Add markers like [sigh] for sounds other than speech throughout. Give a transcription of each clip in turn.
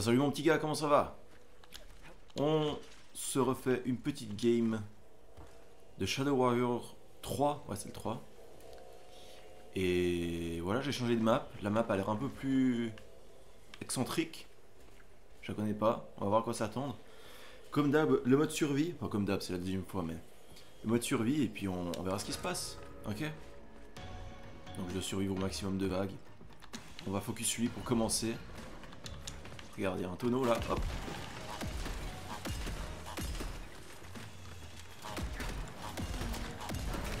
salut mon petit gars, comment ça va? On se refait une petite game de Shadow Warrior 3. Ouais, c'est le 3. Et voilà, j'ai changé de map. La map a l'air un peu plus excentrique. Je la connais pas. On va voir à quoi s'attendre. Comme d'hab, le mode survie. Enfin, comme d'hab, c'est la deuxième fois, mais. Le mode survie, et puis on, on verra ce qui se passe. Ok? Donc je dois survivre au maximum de vagues. On va focus lui pour commencer. Regarde, il y a un tonneau là. Hop.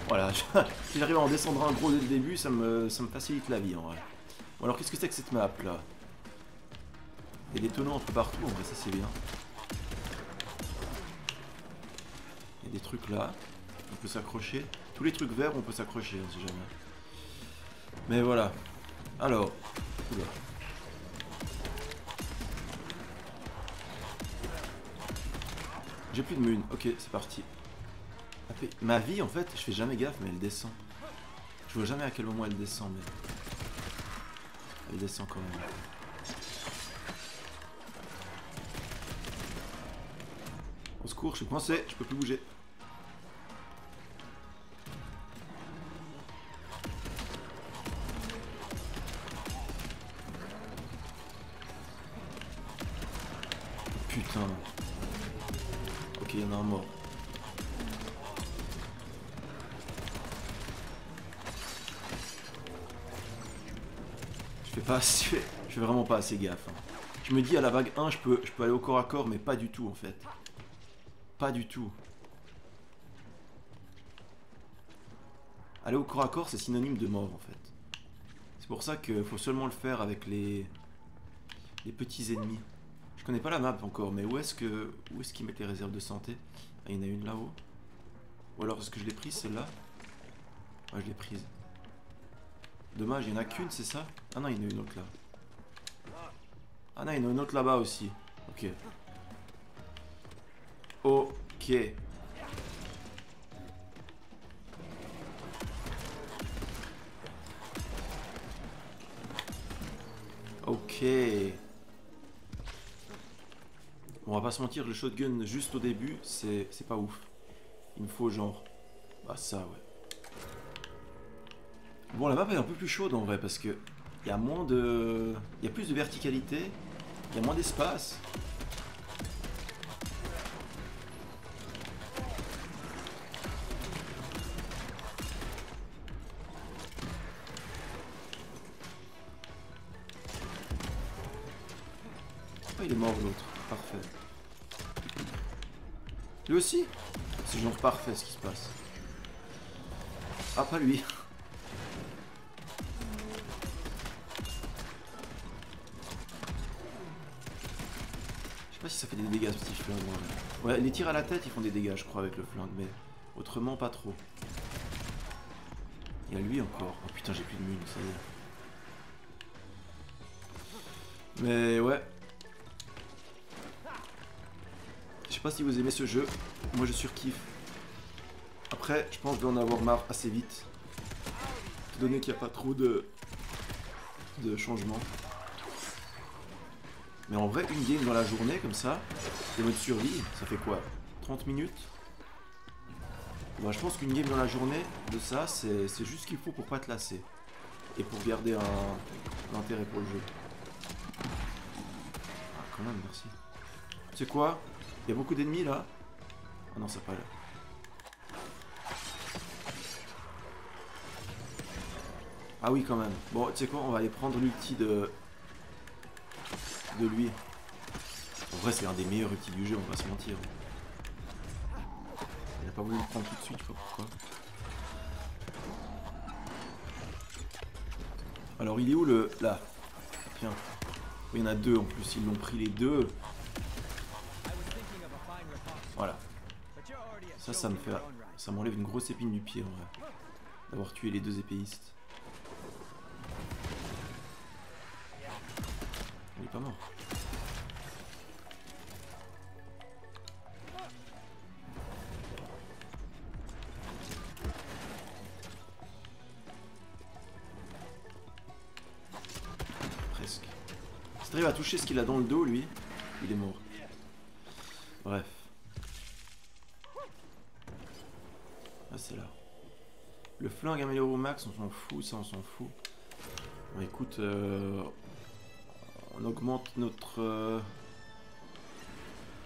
Voilà, [laughs] si j'arrive à en descendre un gros dès le début, ça me, ça me facilite la vie en vrai. Bon alors qu'est-ce que c'est que cette map là? Il y a des tonneaux un peu partout, en vrai ça c'est bien. Il y a des trucs là, on peut s'accrocher. Tous les trucs verts on peut s'accrocher, on sait jamais. Mais voilà. Alors. J'ai plus de moon. Ok, c'est parti. Ma vie, en fait, je fais jamais gaffe, mais elle descend. Je vois jamais à quel moment elle descend, mais... Elle descend quand même. Au secours, je suis coincé, je peux plus bouger. [laughs] Je fais vraiment pas assez gaffe. hein. Je me dis à la vague 1, je peux, je peux aller au corps à corps, mais pas du tout en fait. Pas du tout. Aller au corps à corps, c'est synonyme de mort en fait. C'est pour ça qu'il faut seulement le faire avec les, les petits ennemis. Je connais pas la map encore, mais où est-ce que où est-ce qu'ils mettent les réserves de santé? Ah, il y en a une là-haut. Ou alors est-ce que je l'ai prise celle-là? Ouais, je l'ai prise. Dommage, il y en a qu'une, c'est ça? Ah non, il y en a une autre là. Ah non, il y en a une autre là-bas aussi. Ok. Ok. Ok. On va pas se mentir, le shotgun juste au début, c'est c'est pas ouf. Il me faut genre... Bah ça, ouais. Bon, la map est un peu plus chaude en vrai, parce que... Il y a moins de... Il y a plus de verticalité, il y a moins d'espace. Ah, il est mort l'autre. Parfait. Lui aussi? C'est genre parfait ce qui se passe. Ah, pas lui. [laughs] sais pas si ça fait des dégâts ce petit flingue. Ouais. ouais, les tirs à la tête ils font des dégâts, je crois, avec le flingue, mais autrement pas trop. Il y a lui encore. Oh putain, j'ai plus de mine, ça y est. Mais ouais. Je sais pas si vous aimez ce jeu. Moi je surkiffe. Après, je pense que je vais en avoir marre assez vite. Donné qu'il n'y a pas trop de, de changements. Mais en vrai, une game dans la journée, comme ça, des modes survie, ça fait quoi? 30 minutes? Moi, je pense qu'une game dans la journée, de ça, c'est c'est juste ce qu'il faut pour pas te lasser. Et pour garder un, intérêt pour le jeu. Ah, quand même, merci. Sais quoi? Il y a beaucoup d'ennemis, là Ah non, ça pas là. Ah oui, quand même. Bon, tu sais quoi? On va aller prendre l'ulti de... de lui. En vrai, c'est un des meilleurs ultis du jeu, on va se mentir. Il a pas voulu le prendre tout de suite, je pourquoi. Alors, il est où le... Là? Tiens. Il y en a deux en plus, ils l'ont pris les deux. Voilà. Ça, ça me fait... Ça m'enlève une grosse épine du pied, en vrai. D'avoir tué les deux épéistes. Pas mort. Presque. Si t'arrives à toucher ce qu'il a dans le dos, lui, il est mort. Bref. Ah, c'est là. Le flingue amélioré au max, on s'en fout, ça on s'en fout. Bon, écoute, euh, on augmente notre, euh,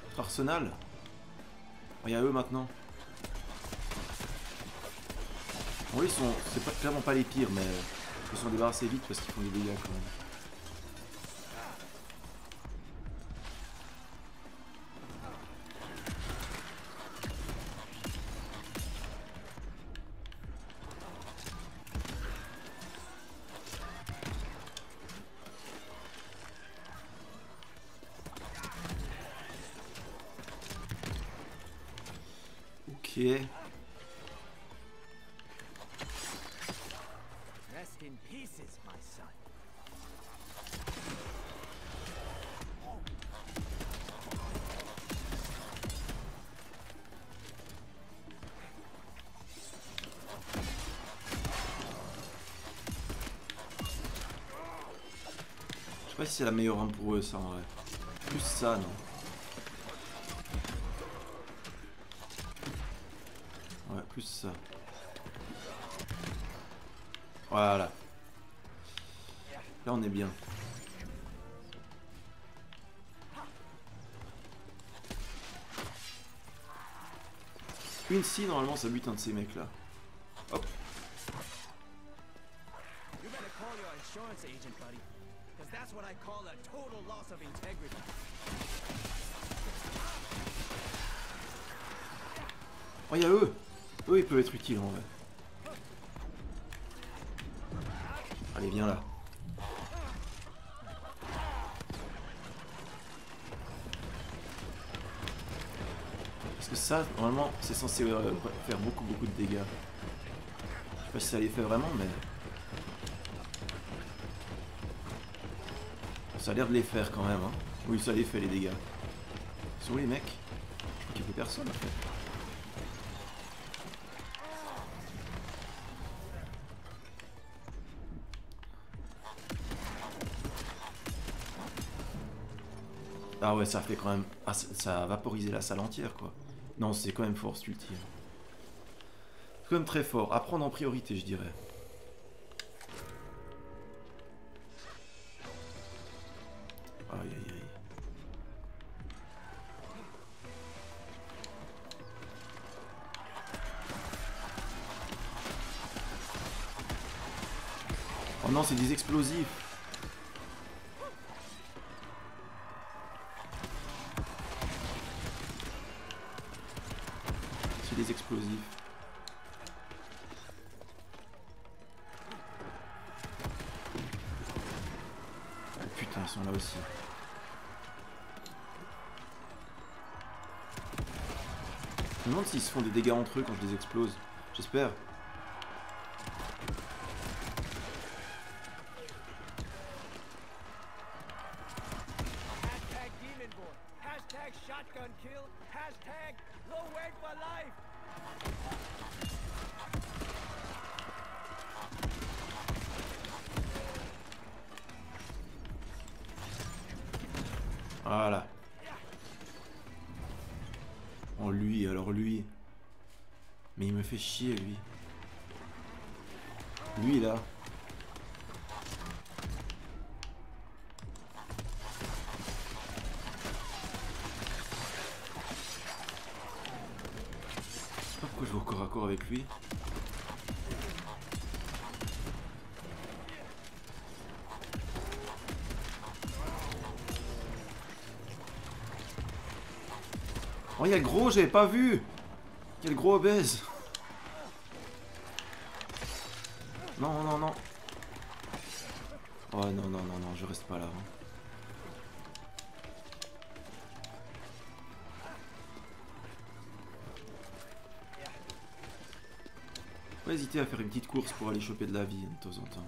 notre arsenal. Il y a eux maintenant. Bon, ils sont, c'est clairement pas les pires, mais ils sont débarrassés vite parce qu'ils font des dégâts quand même. C'est la meilleure arme pour eux ça en vrai. Plus ça non. Ouais, plus ça. Voilà. Là on est bien. Une scie normalement ça bute un de ces mecs là. Hop. Because a total loss of integrity. Oh y'a eux Eux ils peuvent être utiles en vrai. Allez viens là. Parce que ça, normalement, c'est censé euh, faire beaucoup beaucoup de dégâts. Je sais pas si ça les fait vraiment, mais... Ça a l'air de les faire quand même, hein. Oui, ça les fait les dégâts. Ils sont où les mecs? Je crois qu'il y a plus personne en fait. Ah ouais, ça fait quand même... Ah, ça a vaporisé la salle entière, quoi. Non, c'est quand même fort, cet ulti. C'est quand même très fort. À prendre en priorité, je dirais. C'est des explosifs. C'est des explosifs. Ah, putain, ils sont là aussi. Je me demande s'ils se font des dégâts entre eux quand je les explose. J'espère. Gros, j'avais pas vu Quel gros obèse Non, non, non. Oh non, non, non, non, je reste pas là. hein. Pas hésiter à faire une petite course pour aller choper de la vie hein, de temps en temps.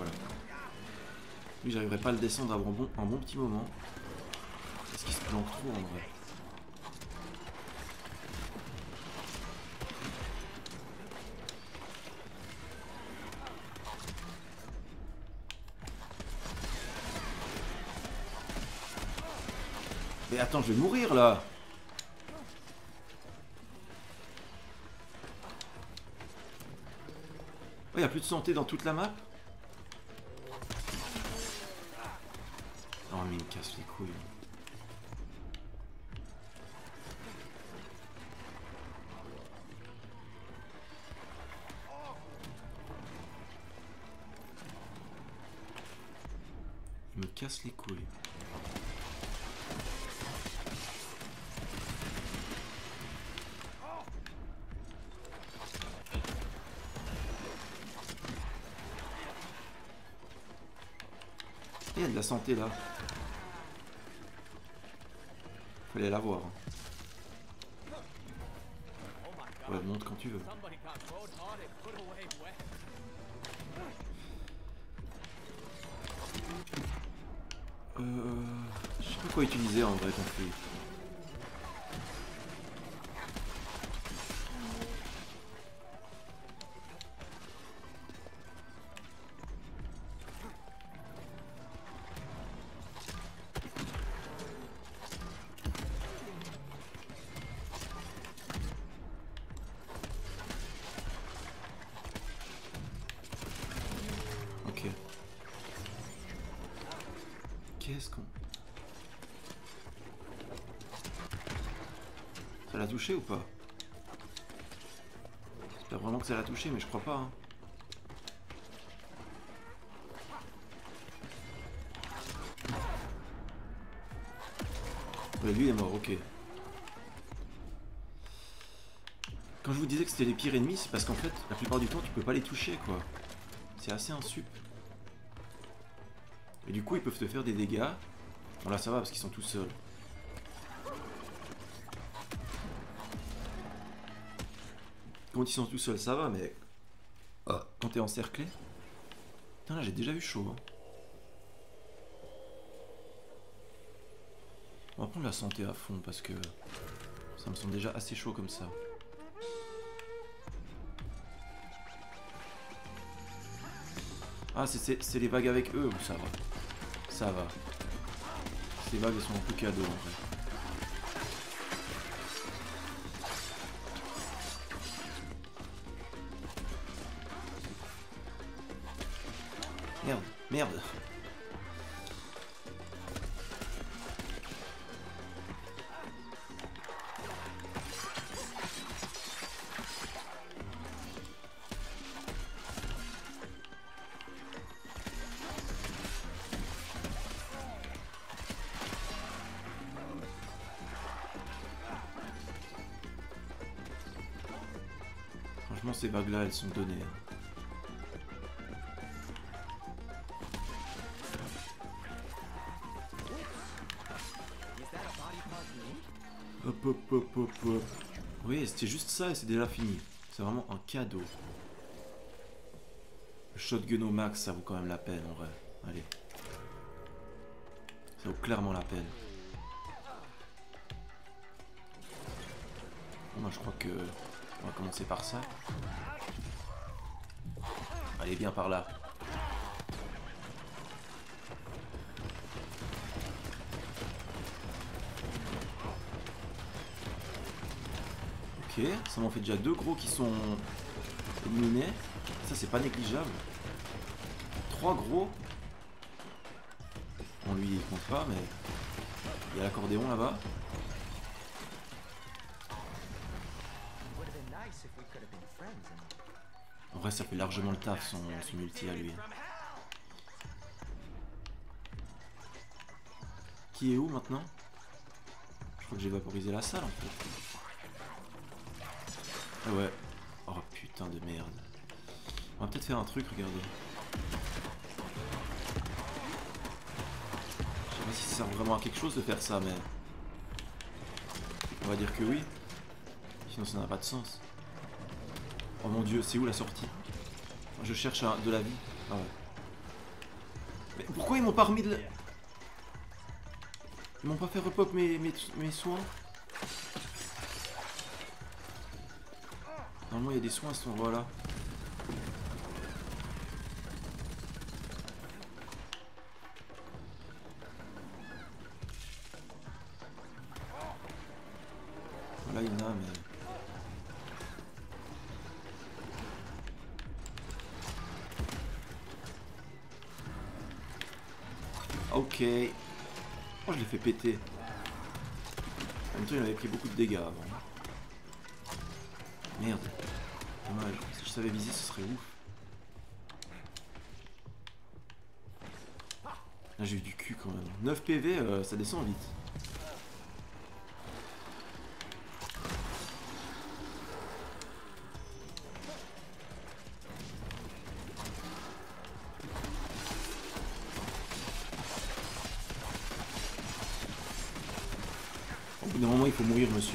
Voilà. Lui, j'arriverai pas à le descendre avant un bon petit moment. Est-ce qu'il se planque trop en vrai Mais attends, je vais mourir là Oh, il a plus de santé dans toute la map? Il me casse les couilles. Il me casse les couilles. Il y a de la santé là. Fallait la voir. Ouais, monte quand tu veux. Euh, je sais pas quoi utiliser en vrai contre Qu'on... Ça l'a touché ou pas? J'espère vraiment que ça l'a touché, mais je crois pas. hein. Lui il est mort, ok. Quand je vous disais que c'était les pires ennemis, c'est parce qu'en fait, la plupart du temps, tu peux pas les toucher, quoi. C'est assez insup. Et du coup, ils peuvent te faire des dégâts. Bon, là, ça va parce qu'ils sont tout seuls. Quand ils sont tout seuls, ça va, mais. Ah, quand t'es encerclé. Putain, là, j'ai déjà eu chaud. hein. On va prendre la santé à fond parce que. Ça me semble déjà assez chaud comme ça. Ah, c'est- les vagues avec eux ça va Ça va. Ces vagues, sont un peu cadeaux en vrai. Merde, merde. Franchement, ces vagues-là, elles sont données. hein. Hop, hop, hop, hop, hop. Oui, c'était juste ça et c'est déjà fini. C'est vraiment un cadeau. Le shotgun au max, ça vaut quand même la peine en vrai. Allez. Ça vaut clairement la peine. Bon, bah, je crois que on va commencer par ça. Allez, viens par là. Ok, ça m'en fait déjà deux gros qui sont éliminés. Ça, c'est pas négligeable. Trois gros. Bon, lui, il compte pas, mais il y a l'accordéon là-bas. Ça fait largement le taf, son, son multi à lui. Qui est où maintenant? Je crois que j'ai vaporisé la salle en fait. Ah ouais. Oh putain de merde. On va peut-être faire un truc, regardez. Je sais pas si ça sert vraiment à quelque chose de faire ça, mais... On va dire que oui. Sinon ça n'a pas de sens. Oh mon dieu, c'est où la sortie Je cherche de la vie. Ah ouais. Mais pourquoi ils m'ont pas remis de la... Ils m'ont pas fait repop mes, mes, mes soins Normalement il y a des soins à cet endroit là. Péter. En même temps, il avait pris beaucoup de dégâts avant. Merde. Dommage. Si je savais viser, ce serait ouf. Là, j'ai eu du cul quand même. 9 PV, euh, ça descend vite.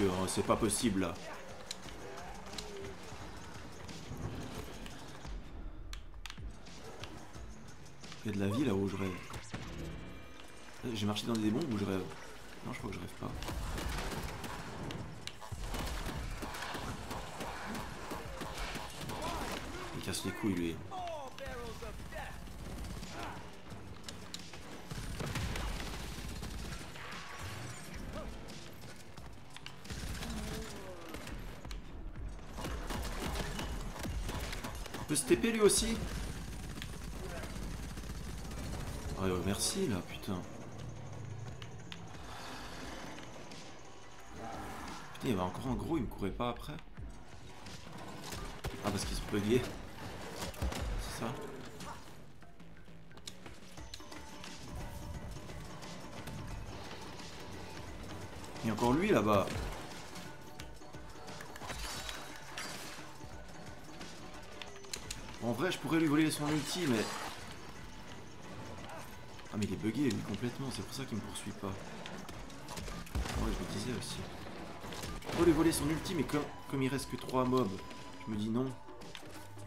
Hein. C'est pas possible, là. Il y a de la vie là-haut, je rêve. J'ai marché dans des démons ou je rêve? Non, je crois que je rêve pas. Il casse les couilles, lui. Peut se TP lui aussi Ouais, ouais, merci là, putain. Putain, il y avait encore un gros, il me courait pas après. Ah, parce qu'il se buguait. C'est ça Il y a encore lui là-bas. En vrai, je pourrais lui voler son ulti, mais... Ah, mais il est bugué, lui, complètement. C'est pour ça qu'il me poursuit pas. Ouais, je me disais aussi. Je pourrais lui voler son ulti, mais comme, comme il reste que 3 mobs, je me dis non.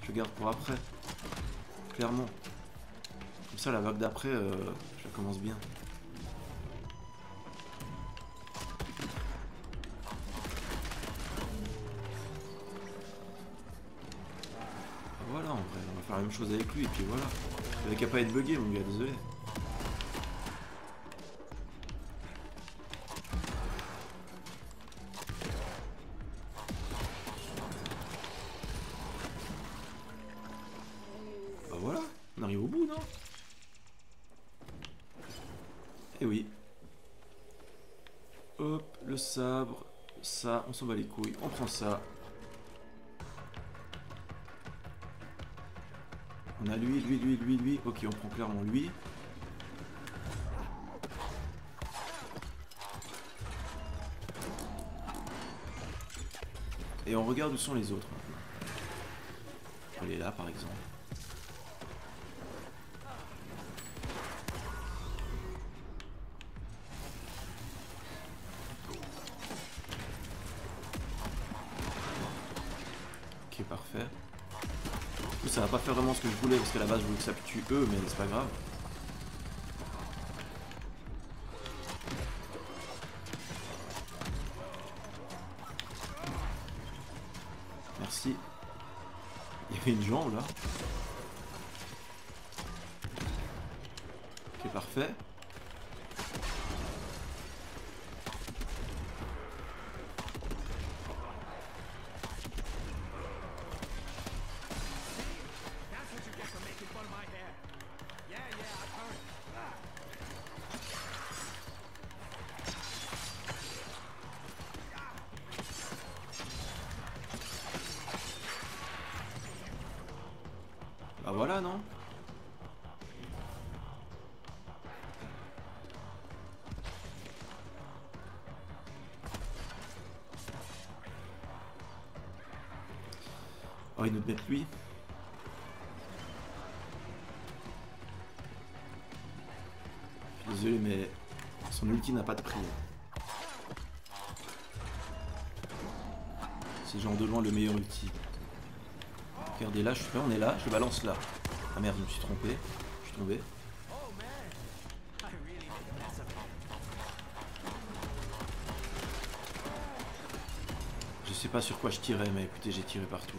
Je garde pour après. Clairement. Comme ça, la vague d'après, euh, je la commence bien. Chose avec lui, et puis voilà. Il avait qu'à pas être bugué, mon gars, désolé. Bah voilà, on arrive au bout, non? Eh oui. Hop, le sabre, ça, on s'en bat les couilles, on prend ça. On a lui, lui, lui, lui, lui. Ok, on prend clairement lui. Et on regarde où sont les autres. Elle est là par exemple. Va pas faire vraiment ce que je voulais parce qu'à la base je voulais que ça tue eux, mais c'est pas grave. Merci. Il y avait une jambe là. Désolé, mais son ulti n'a pas de prix. C'est genre de loin le meilleur ulti. Regardez là, je suis là, on est là, je balance là. Ah merde, je me suis trompé. Je suis tombé. Je sais pas sur quoi je tirais, mais écoutez, j'ai tiré partout.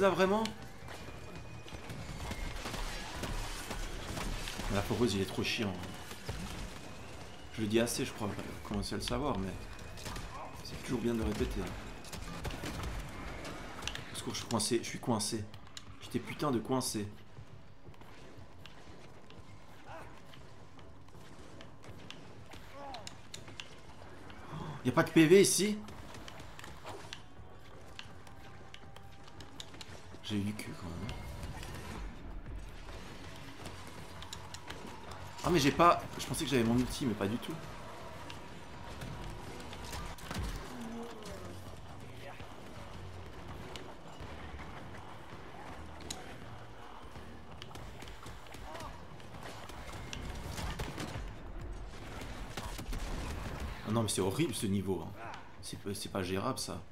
Là vraiment La foreuse il est trop chiant. Je le dis assez je crois, vous commencez à le savoir mais c'est toujours bien de le répéter. Parce que je suis coincé, je suis coincé. J'étais putain de coincé. Y a pas de PV ici? Ah mais j'ai pas... Je pensais que j'avais mon ulti mais pas du tout. Ah non mais c'est horrible ce niveau. hein. C'est pas gérable ça.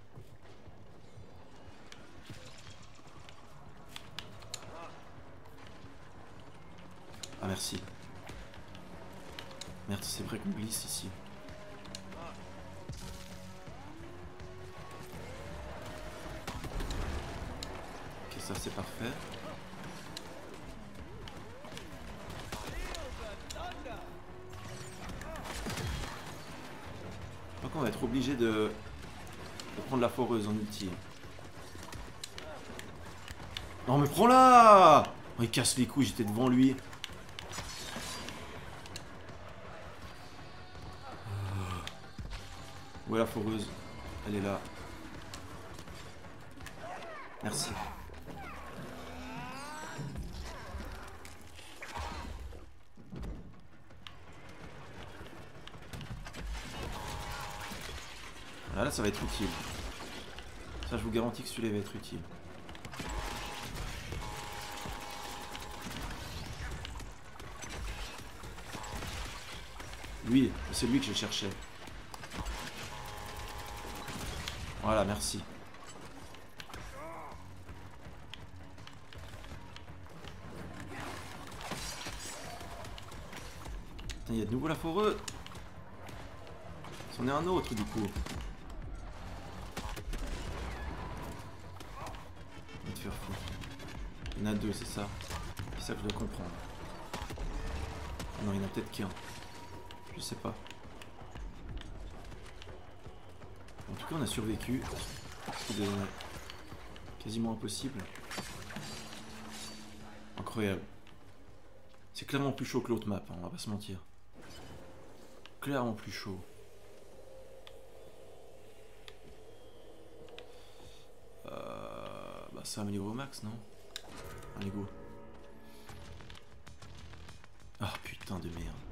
Ah merci. Merde, c'est vrai qu'on glisse ici. Ok, ça c'est parfait. Donc on va être obligé de, de prendre la foreuse en ulti. Non mais prends-la Oh, Il casse les couilles, j'étais devant lui. Elle est là. Merci. Ah, là, ça va être utile. Ça, je vous garantis que celui-là va être utile. Lui, c'est lui que je cherchais. Voilà, merci. Putain, il y a de nouveau la foreuse. C'en est un autre du coup. Il y en a deux, c'est ça. C'est ça que je dois comprendre. Ah non, il y en a peut-être qu'un. Je sais pas. En on a survécu. C'est de- quasiment impossible. Incroyable. C'est clairement plus chaud que l'autre map, hein, on va pas se mentir. Clairement plus chaud. Euh, bah ça améliore au max, non? Allez go. Ah putain de merde.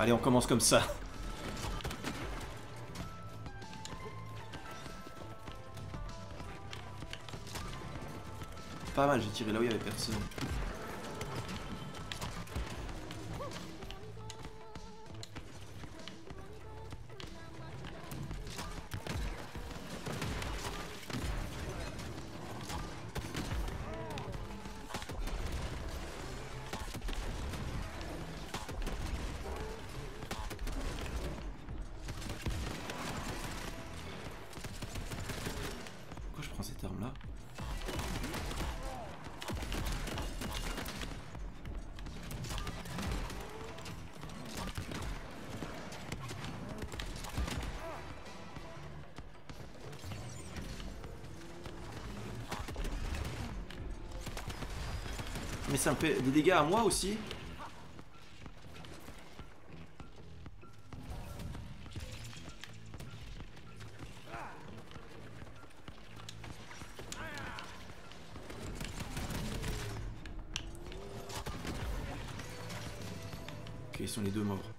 Allez, on commence comme ça. Pas mal, j'ai tiré là où il y avait personne. Mais ça me fait des dégâts à moi aussi Ok, ils sont les deux morts?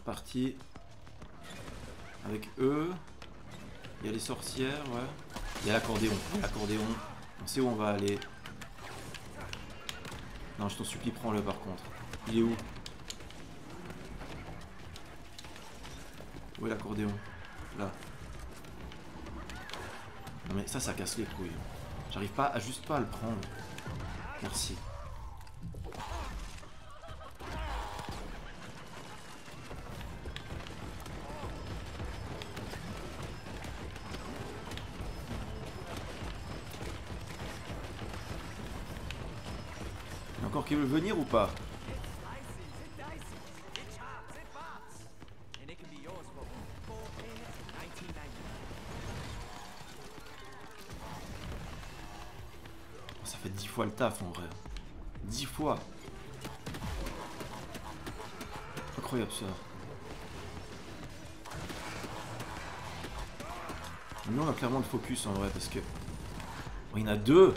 Reparti. Avec eux. Il y a les sorcières, ouais. Il y a l'accordéon. L'accordéon. On sait où on va aller. Non, je t'en supplie, prends-le par contre. Il est où? Où est l'accordéon? Là. Non mais ça, ça casse les couilles. J'arrive pas, à, juste pas le prendre. Merci. Of 1990. Ça fait 10 fois le taf en vrai. 10 fois. Incroyable ça. Nous on a clairement le focus en vrai parce que. Il y en a deux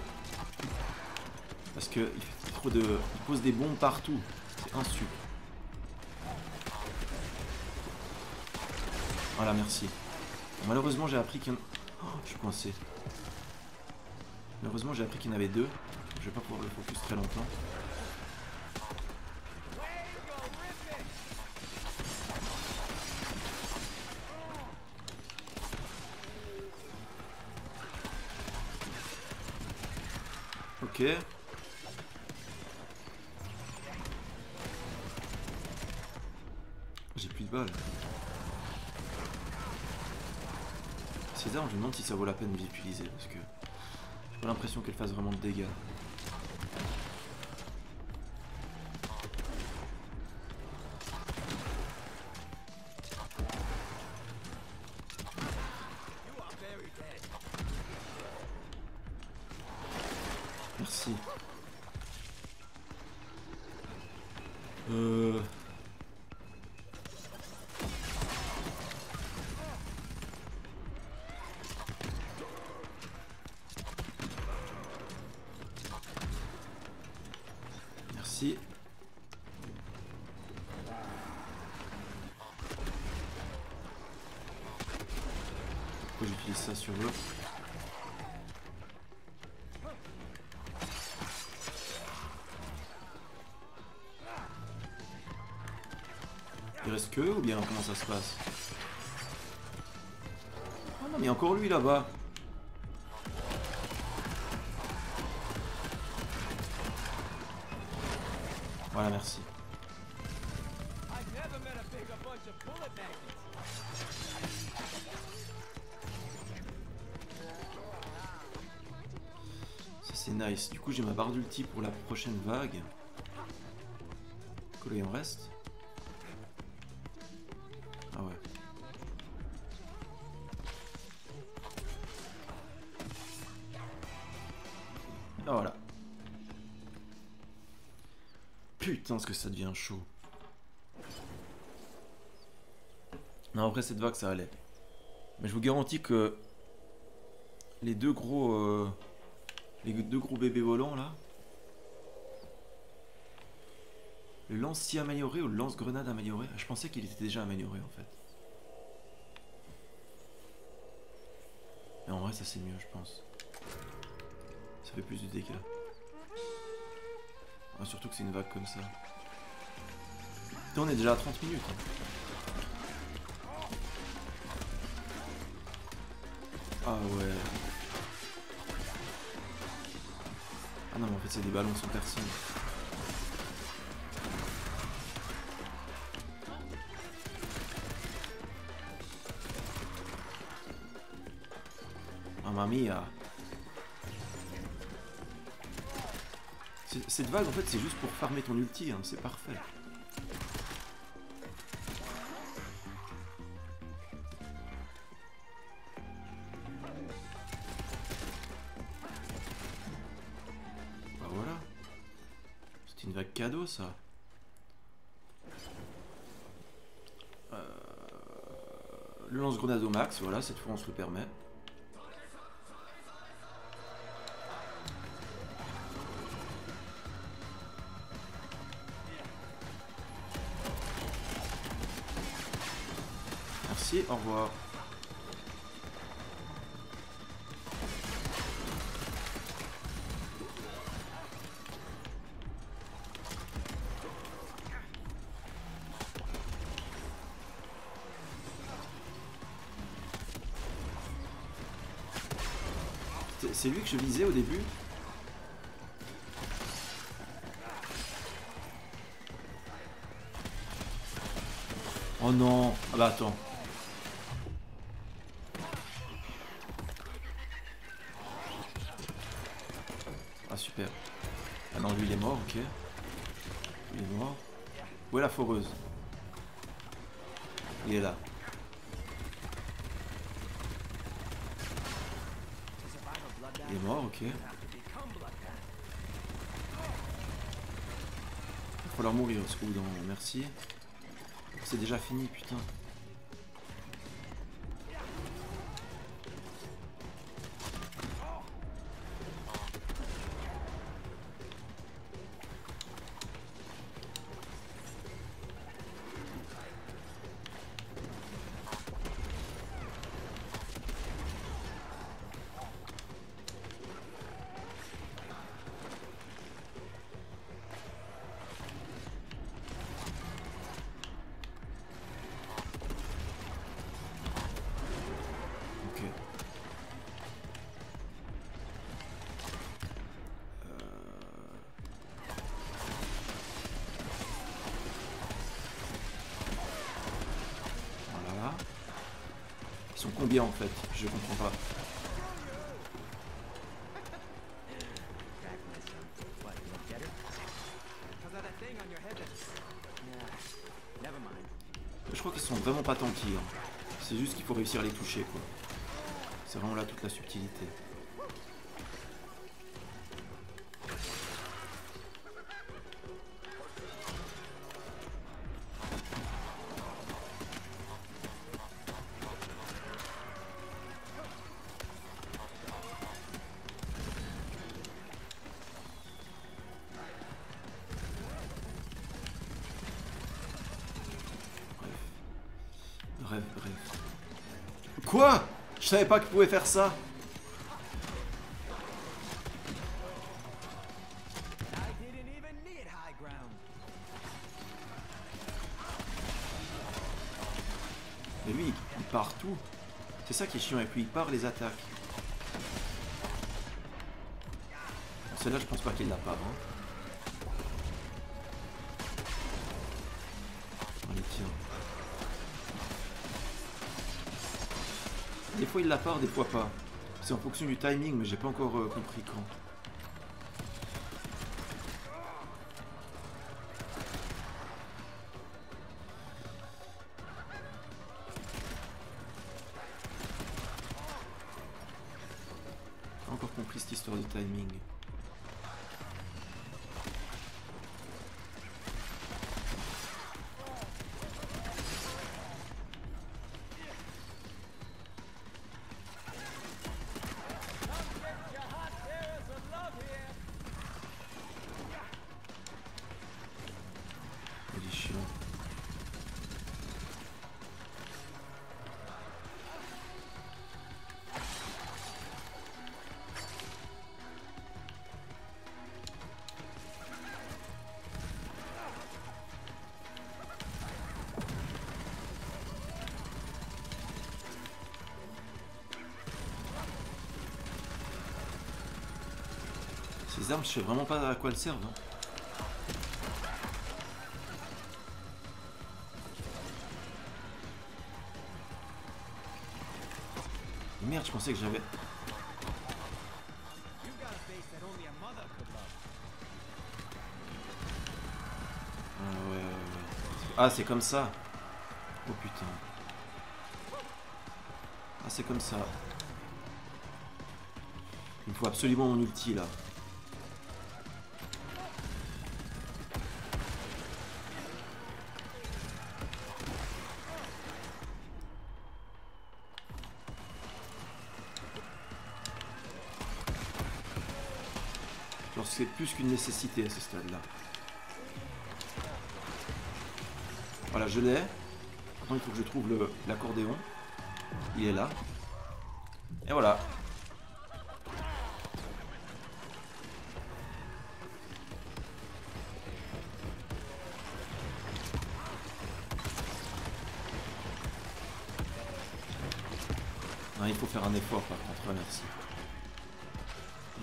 Parce que de. Il pose des bombes partout. C'est insu. Voilà, merci. Malheureusement j'ai appris qu'il y en Oh, je suis coincé. Malheureusement j'ai appris qu'il y en avait deux. Je vais pas pouvoir le focus très longtemps. Ok. J'ai plus de balles. César, je me demande si ça vaut la peine de l'utiliser parce que j'ai pas l'impression qu'elle fasse vraiment de dégâts. Comment ça se passe Oh non mais encore lui là-bas Voilà merci. Ça c'est nice. Du coup j'ai ma barre d'ulti pour la prochaine vague. Combien il en reste Putain ce que ça devient chaud. Non après cette vague ça allait. Mais je vous garantis que les deux gros euh, les deux gros bébés volants là. Le lance-si amélioré ou le lance-grenade amélioré Je pensais qu'il était déjà amélioré en fait. Mais en vrai ça c'est mieux je pense. Ça fait plus de dégâts. Ah, surtout que c'est une vague comme ça. On est déjà à 30 minutes. hein. Ah ouais. Ah non mais en fait c'est des ballons sans personne. Mamma mia. Cette vague en fait c'est juste pour farmer ton ulti, hein, c'est parfait. Bah voilà. C'est une vague cadeau ça. Euh, Le lance-grenade au max, voilà, cette fois on se le permet. C'est lui que je visais au début. Oh non. Ah bah attends. Ah super. Ah non, lui il est mort, ok. Il est mort. Où est la Il est là. Il est mort, ok. Il va falloir mourir ce coup merci. C'est déjà fini, putain. Sont combien en fait Je comprends pas. Je crois qu'ils sont vraiment pas tanky. hein. C'est juste qu'il faut réussir à les toucher quoi. C'est vraiment là toute la subtilité. Je savais pas qu'il pouvait faire ça. Mais lui, il part tout. C'est ça qui est chiant avec lui, il part les attaques. Celle-là, je pense pas qu'il l'a pas. Hein. Allez, tiens. Des fois il la part, des fois pas. C'est en fonction du timing, mais j'ai pas encore euh, compris quand. Pas encore compris cette histoire de timing. Je sais vraiment pas à quoi elles servent. hein. Merde, je pensais que j'avais. Ah ouais, ouais, ouais. Ah, c'est comme ça. Oh putain. Ah, c'est comme ça. Il me faut absolument mon ulti là. Plus qu'une nécessité à ce stade là. Voilà, je l'ai. Maintenant, il faut que je trouve l'accordéon. Il est là. Et voilà. Il faut faire un effort par contre, merci.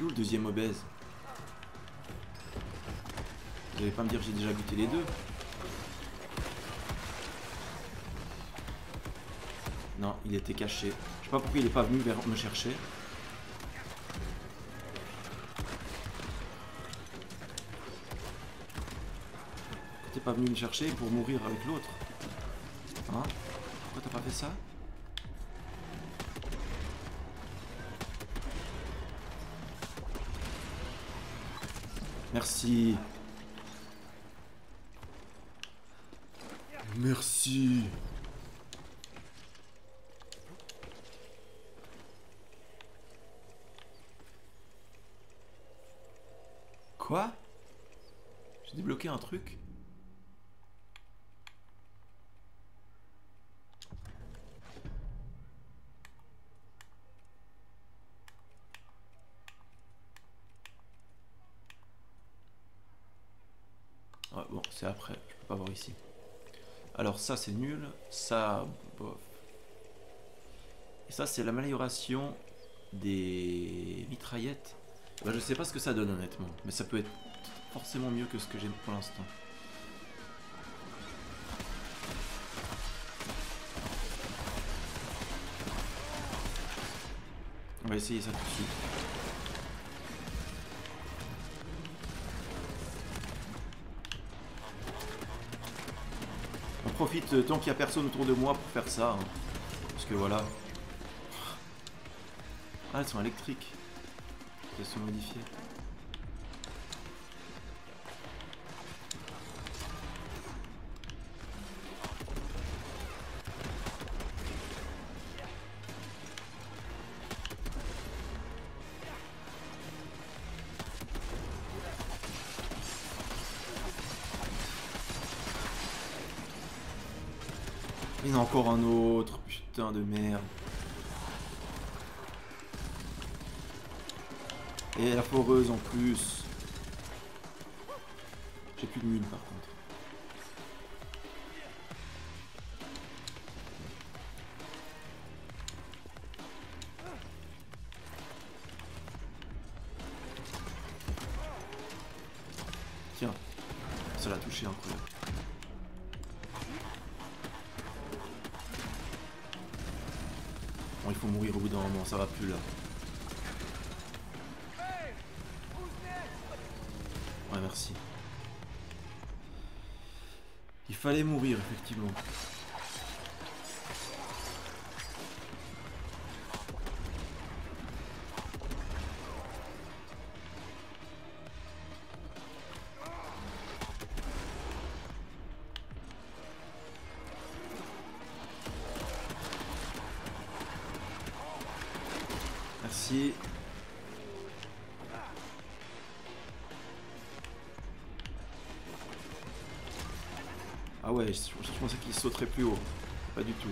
Où le deuxième obèse? Vous allez pas me dire que j'ai déjà goûté les deux Non, il était caché. Je sais pas pourquoi il est pas venu me chercher. T'es pas venu me chercher pour mourir avec l'autre Hein Pourquoi t'as pas fait ça Merci. Merci. Quoi? J'ai débloqué un truc? Ouais, bon, c'est après, je peux pas voir ici. Alors ça c'est nul, ça bof. Et ça c'est l'amélioration des mitraillettes. Bah, je sais pas ce que ça donne honnêtement, mais ça peut être forcément mieux que ce que j'ai pour l'instant. On va essayer ça tout de suite. Profite euh, tant qu'il n'y a personne autour de moi pour faire ça. hein. Parce que voilà. Ah, elles sont électriques. Elles sont modifiées. Encore un autre, putain de merde. Et la foreuse en plus. J'ai plus de mine par contre. Fallait mourir, effectivement. Merci. Pensais qu'il sauterait plus haut. Pas du tout.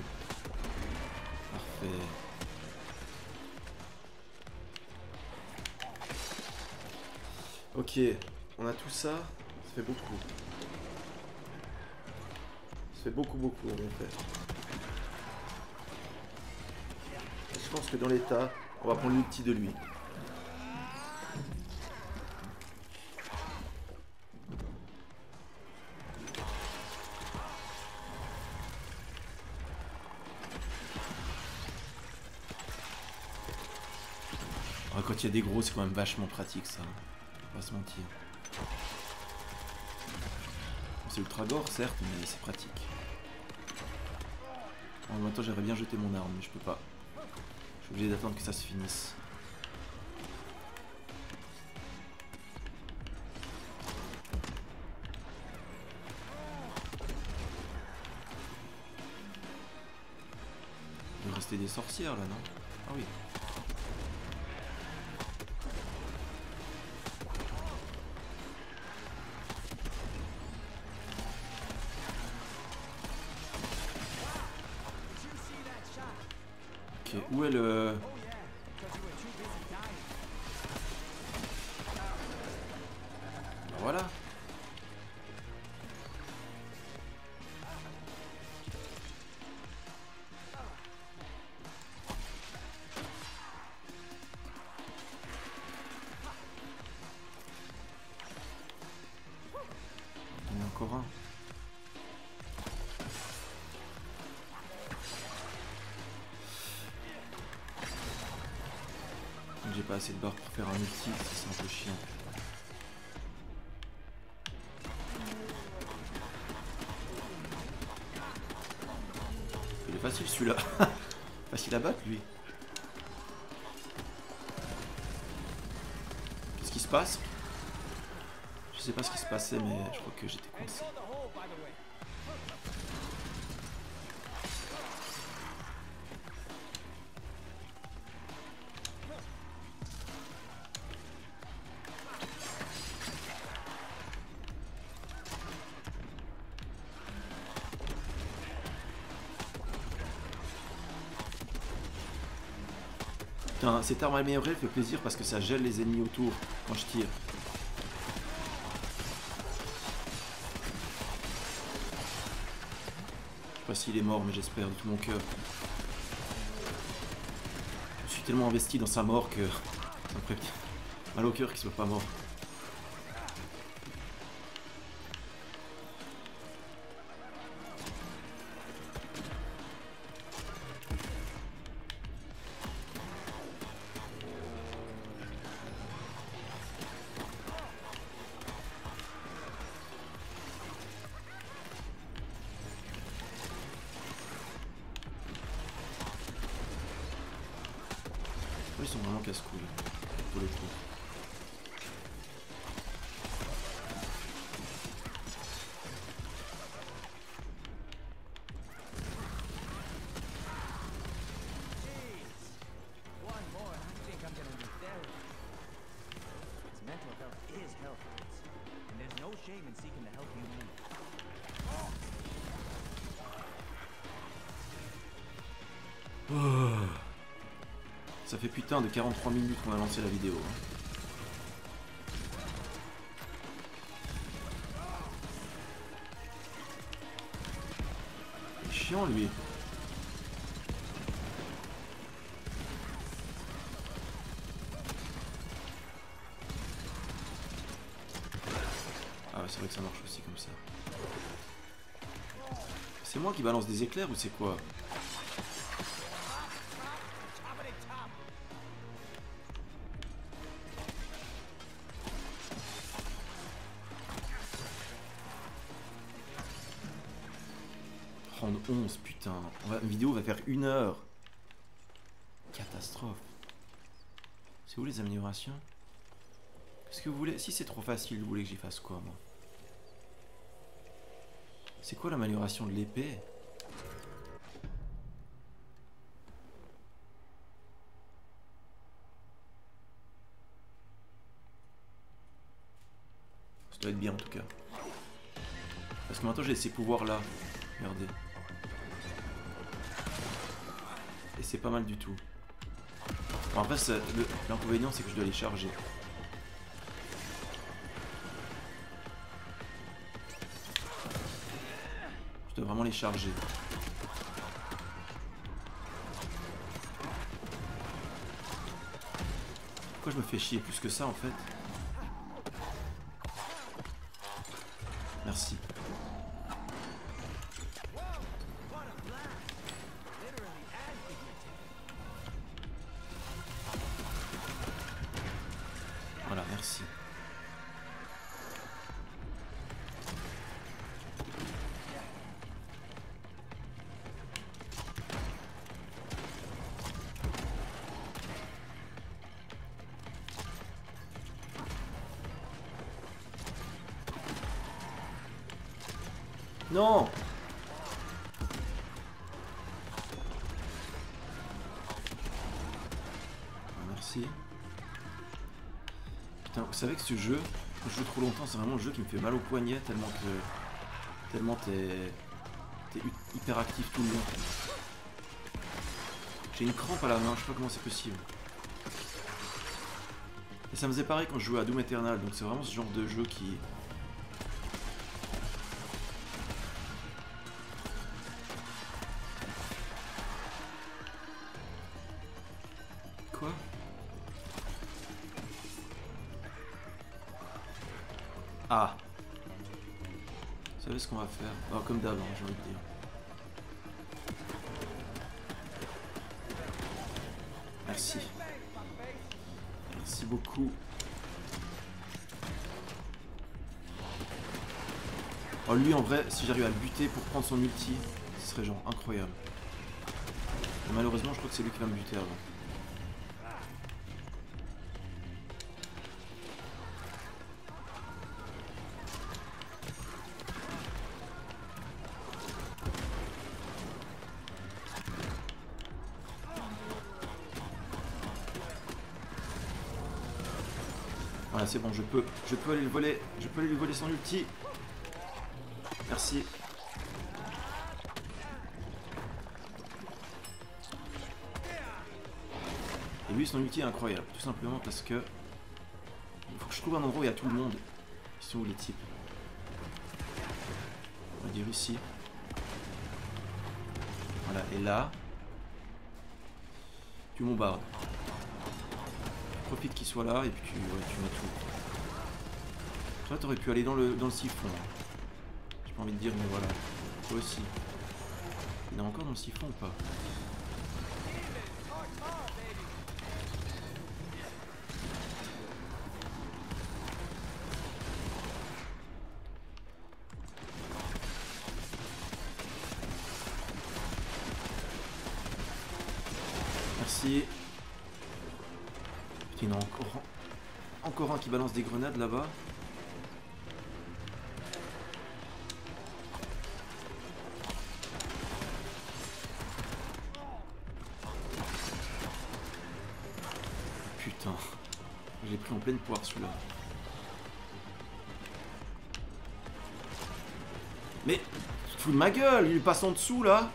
Parfait. Ok, on a tout ça. Ça fait beaucoup. Ça fait beaucoup, beaucoup en fait. Je pense que dans l'état, on va prendre l'outil de lui. A des gros, c'est quand même vachement pratique ça. On va pas se mentir. C'est ultra gore, certes, mais c'est pratique. En même temps, j'aimerais bien jeter mon arme, mais je peux pas. Je suis obligé d'attendre que ça se finisse. Il doit rester des sorcières là, non? Ah oui. Où est le... de barres pour faire un ça, c'est un peu chiant. Il est facile celui-là. [laughs] facile à battre lui. Qu'est-ce qui se passe? Je sais pas ce qui se passait mais je crois que j'étais coincé. Cette arme améliorée fait plaisir parce que ça gèle les ennemis autour quand je tire. Je sais pas s'il est mort, mais j'espère de tout mon cœur. Je suis tellement investi dans sa mort que ça me ferait mal au cœur qu'il soit pas mort. De 43 minutes qu'on a lancé la vidéo. hein. Chiant lui. Ah c'est vrai que ça marche aussi comme ça. C'est moi qui balance des éclairs ou c'est quoi? Round 11, putain. Une vidéo va faire une heure. Catastrophe. C'est où les améliorations? Qu'est-ce que vous voulez? Si c'est trop facile, vous voulez que j'y fasse quoi, moi? C'est quoi l'amélioration de l'épée? Ça doit être bien en tout cas. Parce que maintenant j'ai ces pouvoirs là. Regardez. C'est pas mal du tout. Bon, le- l'inconvénient c'est que je dois les charger. Je dois vraiment les charger. Pourquoi je me fais chier plus que ça en fait? Putain, vous savez que ce jeu, quand je joue trop longtemps, c'est vraiment un jeu qui me fait mal au poignet tellement que. tellement t'es. t'es hyper actif tout le long. J'ai une crampe à la main, je sais pas comment c'est possible. Et ça me faisait pareil quand je jouais à Doom Eternal, donc c'est vraiment ce genre de jeu qui... Comme d'hab, hein, j'ai envie de dire. Merci. Merci beaucoup. Oh lui en vrai, si j'arrive à le buter pour prendre son ulti, ce serait genre incroyable. Malheureusement je crois que c'est lui qui va me buter avant. C'est bon, je peux, je peux aller le voler, je peux aller lui voler son ulti. Merci. Et lui, son ulti est incroyable, tout simplement parce que il faut que je trouve un endroit où il y a tout le monde. Ils sont où les types? On va dire ici. Voilà, et là, tu bombardes. Profite qu'il soit là et puis tu, ouais, tu mets tout. Toi, t'aurais pu aller dans le, dans le siphon. J'ai pas envie de dire, mais voilà. Toi aussi. Il est encore dans le siphon ou pas? Balance des grenades là-bas. Putain. J'ai pris en pleine poire celui-là. Mais, tu te fous de ma gueule, il passe en dessous là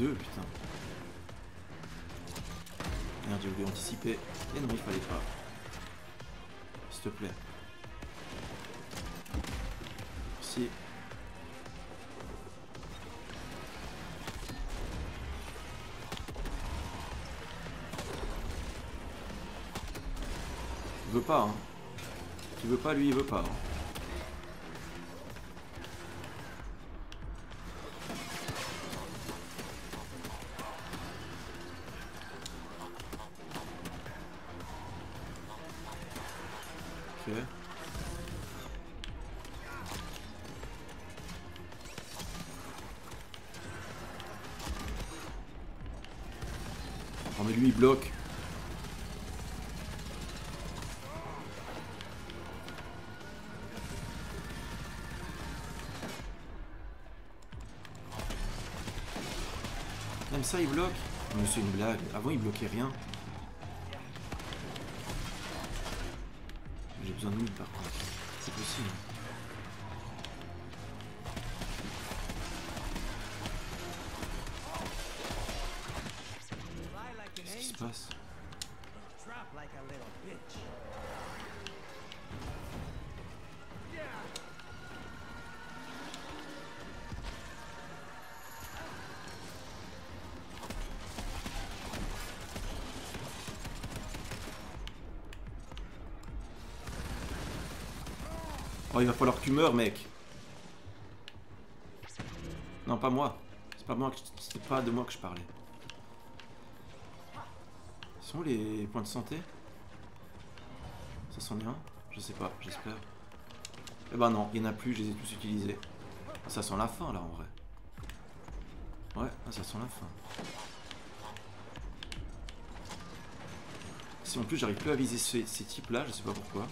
deux, putain. Merde, j'ai oublié d'anticiper. Et non, il fallait pas. S'il te plaît. Merci. Il veut pas, hein. Tu veux pas, lui, il veut pas. hein. Ça il bloque. Mais c'est une blague. Avant il bloquait rien. J'ai besoin de mille par contre. C'est possible. Oh il va falloir que tu meurs mec. Non pas moi. C'est pas pas de moi que je parlais. Sont où les points de santé? Ça c'en est un? Je sais pas, j'espère. Eh ben non, il n'y en a plus, je les ai tous utilisés. Ça sent la fin là en vrai. Ouais, ah, ça sent la fin. Si en plus j'arrive plus à viser ces types là, je sais pas pourquoi.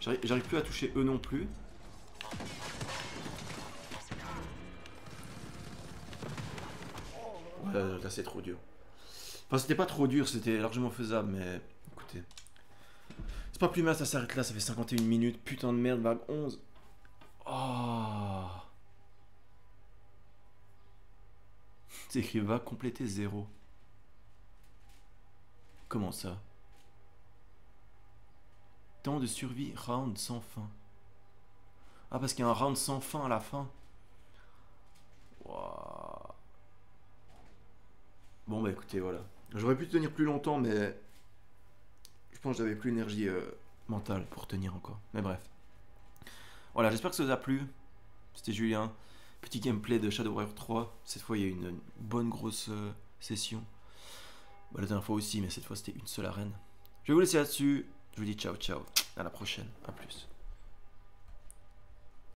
J'arrive plus à toucher eux non plus. Ouais, là c'est trop dur. Enfin c'était pas trop dur, c'était largement faisable, mais écoutez. C'est pas plus mal, ça s'arrête là, ça fait 51 minutes. Putain de merde, vague 11. Oh. [laughs] C'est écrit va compléter 0. Comment ça? Temps de survie, round sans fin. Ah, parce qu'il y a un round sans fin à la fin. Wouah. Bon, bah écoutez, voilà. J'aurais pu tenir plus longtemps, mais je pense que j'avais plus l'énergie euh, mentale pour tenir encore. Mais bref. Voilà, j'espère que ça vous a plu. C'était Julien. Petit gameplay de Shadow Warrior 3. Cette fois, il y a eu une bonne grosse euh, session. Bah, la dernière fois aussi, mais cette fois, c'était une seule arène. Je vais vous laisser là-dessus. Je vous dis ciao, ciao. À la prochaine. À plus.